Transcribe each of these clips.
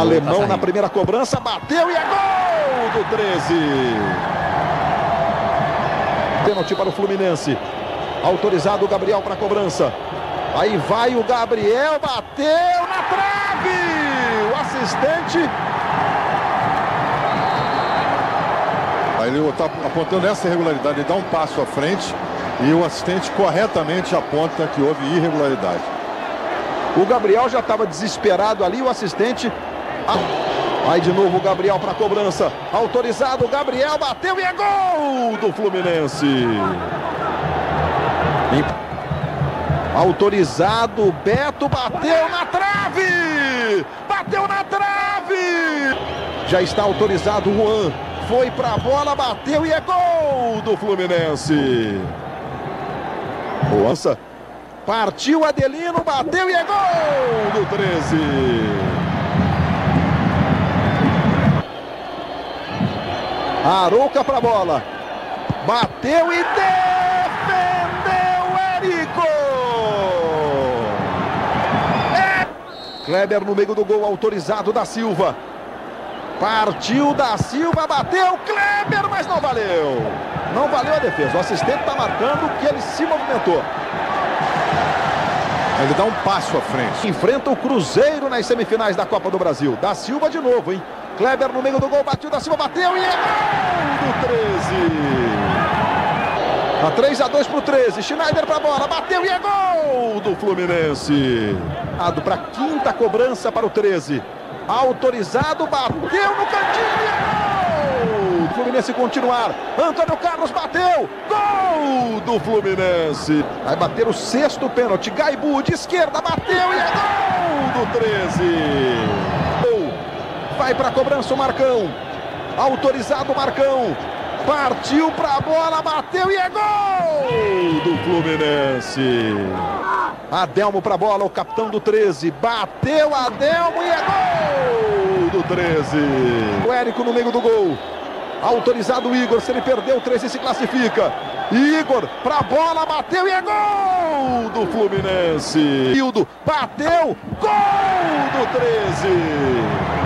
Alemão na primeira cobrança, bateu e é gol do 13. Pênalti para o Fluminense. Autorizado o Gabriel para a cobrança. Aí vai o Gabriel, bateu na trave. O assistente. Aí ele está apontando essa irregularidade, ele dá um passo à frente e o assistente corretamente aponta que houve irregularidade. O Gabriel já estava desesperado ali, o assistente. Ah, aí de novo o Gabriel para cobrança. Autorizado, Gabriel bateu e é gol do Fluminense. Autorizado, Beto bateu na trave! Bateu na trave! Já está autorizado Juan. Foi para a bola, bateu e é gol do Fluminense. Nossa. Partiu Adelino, bateu e é gol do 13. Arouca para a bola. Bateu e defendeu Érico. É. Kleber no meio do gol, autorizado da Silva. Partiu da Silva, bateu Kleber, mas não valeu. Não valeu a defesa. O assistente está marcando que ele se movimentou. Ele dá um passo à frente. Enfrenta o Cruzeiro nas semifinais da Copa do Brasil. Da Silva de novo, hein? Kleber no meio do gol, bateu da Silva, bateu e é gol do 13. A 3 a 2 para o 13. Schneider para a bola, bateu e é gol do Fluminense. Para quinta cobrança para o 13. Autorizado, bateu no cantinho e é gol! Fluminense continuar. Antônio Carlos bateu. Gol do Fluminense. Vai bater o sexto pênalti. Gaibu de esquerda bateu e é gol do 13. Vai para a cobrança o Marcão. Autorizado o Marcão. Partiu para a bola, bateu e é gol do Fluminense. Adelmo para a bola, o capitão do 13. Bateu Adelmo e é gol do 13. O Érico no meio do gol. Autorizado o Igor, se ele perdeu o 13 se classifica. Igor para a bola, bateu e é gol do Fluminense. Hildo bateu, gol do 13.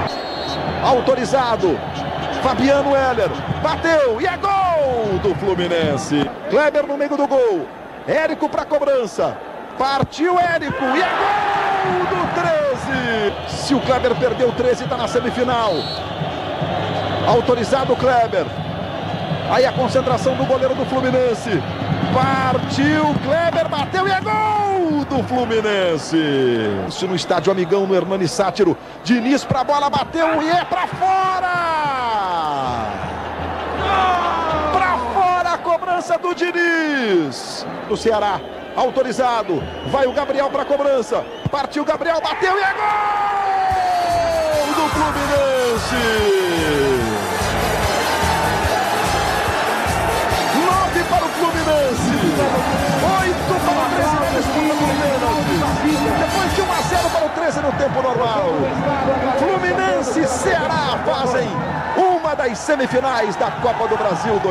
Autorizado. Fabiano Heller bateu e é gol do Fluminense. Kleber no meio do gol. Érico para cobrança. Partiu Érico e é gol do 13. Se o Kleber perdeu o 13, está na semifinal. Autorizado Kleber. Aí a concentração do goleiro do Fluminense. Partiu Kleber, bateu e é gol do Fluminense. Isso no estádio Amigão, no Hernani Sátiro. Diniz para a bola, bateu e é para fora. Para fora a cobrança do Diniz. Do Ceará. Autorizado. Vai o Gabriel para a cobrança. Partiu Gabriel, bateu e é gol do Fluminense. Tempo normal. Fluminense e Ceará fazem uma das semifinais da Copa do Brasil 2.